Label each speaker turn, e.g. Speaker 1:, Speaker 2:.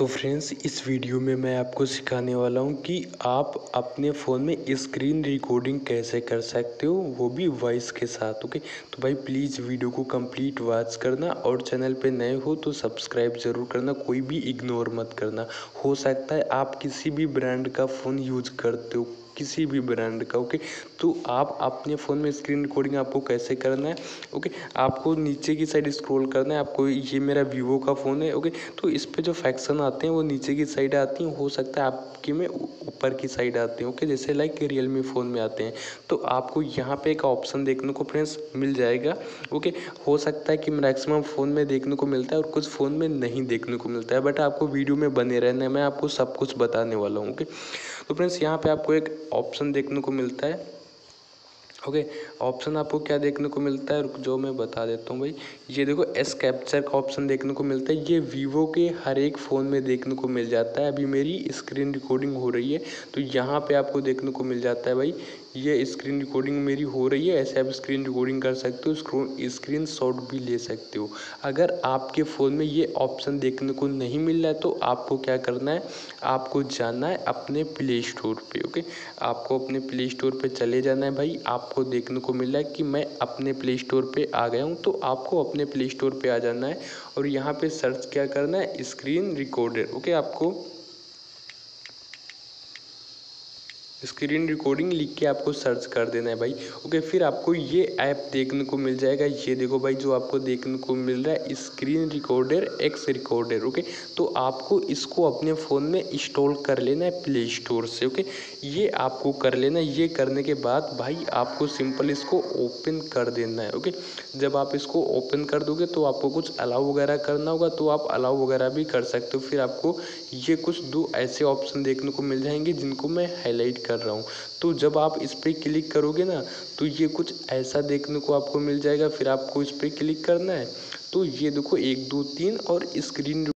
Speaker 1: तो फ्रेंड्स इस वीडियो में मैं आपको सिखाने वाला हूँ कि आप अपने फ़ोन में स्क्रीन रिकॉर्डिंग कैसे कर सकते हो, वो भी वॉइस के साथ ओके तो भाई प्लीज़ वीडियो को कंप्लीट वॉच करना और चैनल पे नए हो तो सब्सक्राइब ज़रूर करना, कोई भी इग्नोर मत करना। हो सकता है आप किसी भी ब्रांड का फ़ोन यूज़ करते हो। किसी भी ब्रांड का ओके तो आप अपने फ़ोन में स्क्रीन रिकॉर्डिंग आपको कैसे करना है ओके आपको नीचे की साइड स्क्रॉल करना है, आपको ये मेरा वीवो का फ़ोन है ओके तो इस पर जो फैक्शन आते हैं वो नीचे की साइड आती हैं, हो सकता है आपके में ऊपर की साइड आते हैं ओके जैसे लाइक रियलमी फ़ोन में आते हैं। तो आपको यहाँ पे एक ऑप्शन देखने को फ्रेंड्स मिल जाएगा ओके हो सकता है कि मैक्सिमम फ़ोन में देखने को मिलता है और कुछ फ़ोन में नहीं देखने को मिलता है बट आपको वीडियो में बने रहना है, मैं आपको सब कुछ बताने वाला हूँ ओके तो फ्रेंड्स यहाँ पे आपको एक ऑप्शन देखने को मिलता है। ओके ऑप्शन आपको क्या देखने को मिलता है? जो मैं बता देता हूँ भाई। ये देखो एस कैप्चर का ऑप्शन देखने को मिलता है। ये वीवो के हर एक फ़ोन में देखने को मिल जाता है। अभी मेरी स्क्रीन रिकॉर्डिंग हो रही है तो यहाँ पे आपको देखने को मिल जाता है भाई। ये स्क्रीन रिकॉर्डिंग मेरी हो रही है, ऐसे आप स्क्रीन रिकॉर्डिंग कर सकते हो स्क्रीन शॉट भी ले सकते हो। अगर आपके फ़ोन में ये ऑप्शन देखने को नहीं मिल रहा है तो आपको क्या करना है? आपको जाना है अपने प्ले स्टोर पर ओके आपको अपने प्ले स्टोर पर चले जाना है भाई। आपको देखने को मिला है कि मैं अपने प्ले स्टोर पर आ गया हूँ तो आपको अपने प्ले स्टोर पर आ जाना है और यहाँ पर सर्च क्या करना है? स्क्रीन रिकॉर्डर ओके आपको स्क्रीन रिकॉर्डिंग लिख के आपको सर्च कर देना है भाई। ओके फिर आपको ये ऐप देखने को मिल जाएगा। ये देखो भाई, जो आपको देखने को मिल रहा है screen recorder X recorder okay तो आपको इसको अपने फ़ोन में इंस्टॉल कर लेना है प्ले स्टोर से ओके ये आपको कर लेना है। ये करने के बाद भाई, आपको सिंपल इसको ओपन कर देना है ओके जब आप इसको ओपन कर दोगे तो आपको कुछ अलाउ वगैरह करना होगा तो आप अलाउ वगैरह भी कर सकते हो। फिर आपको ये कुछ दो ऐसे ऑप्शन देखने को मिल जाएँगे, जिनको मैं हाईलाइट कर रहा हूँ। तो जब आप इस पर क्लिक करोगे ना तो ये कुछ ऐसा देखने को आपको मिल जाएगा, फिर आपको इस पर क्लिक करना है। तो ये देखो, एक, दो, तीन और स्क्रीन